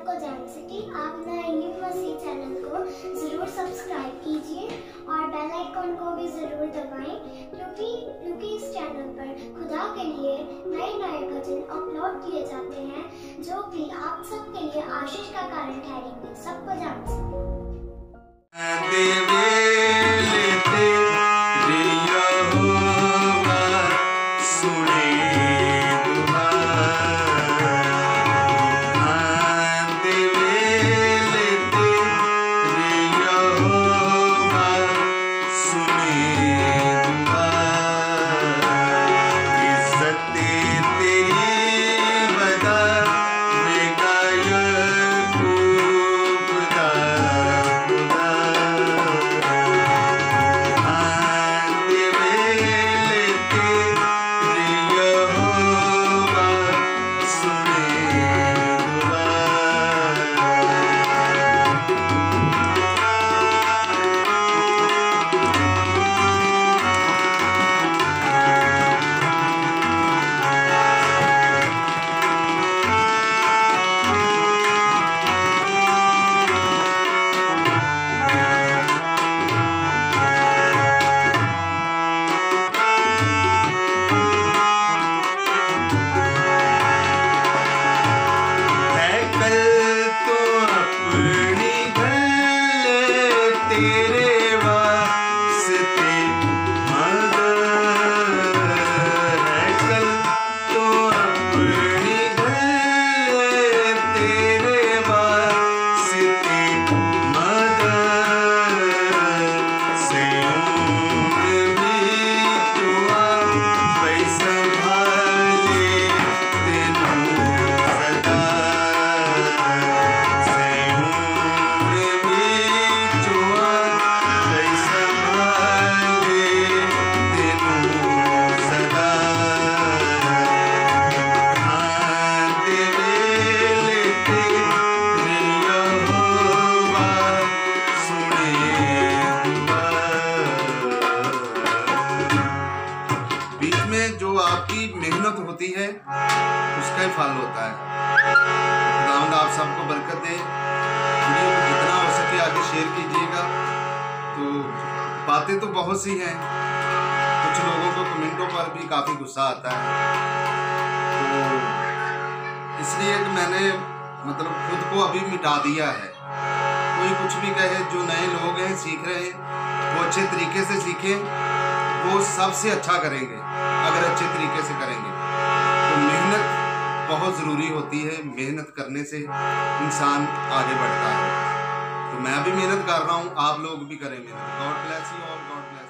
सबको जान सके, आप नईम मसीह चैनल को ज़रूर सब्सक्राइब कीजिए और बेल आइकॉन को भी ज़रूर दबाएँ, क्योंकि क्योंकि इस चैनल पर खुदा के लिए नए नए भजन अपलोड किए जाते हैं, जो कि आप सबके लिए आशीष का कारण ठहरेंगे, सबको जान मेहनत होती है, उसका ही फल होता है। खुदावंद, आप सबको बरकत दे। वीडियो को जितना हो सके आगे शेयर कीजिएगा। तो बातें तो बहुत सी हैं। कुछ लोगों को कमेंटों पर भी काफ़ी गुस्सा आता है। तो इसलिए कि मैंने मतलब खुद को अभी मिटा दिया है। कोई कुछ भी कहे, जो नए लोग हैं, सीख रहे हैं, वो अच्छे तरीके से सीखें, वो सबसे अच्छा करेंगे, अगर अच्छे तरीके से करेंगे। बहुत ज़रूरी होती है मेहनत करने से इंसान आगे बढ़ता है। तो मैं भी मेहनत कर रहा हूँ, आप लोग भी करें मेहनत। गॉड ब्लेस यू और गॉड ब्लेस